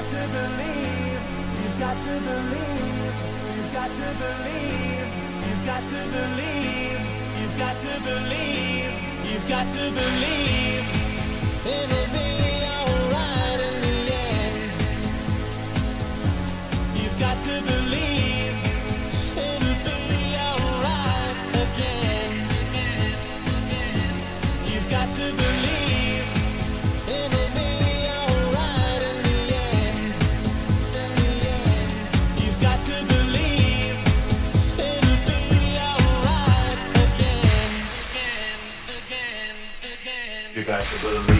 got to believe, you've got to believe, you've got to believe, you've got to believe, you've got to believe, you've got to believe. It'll be alright in the end. You've got to believe. Believe.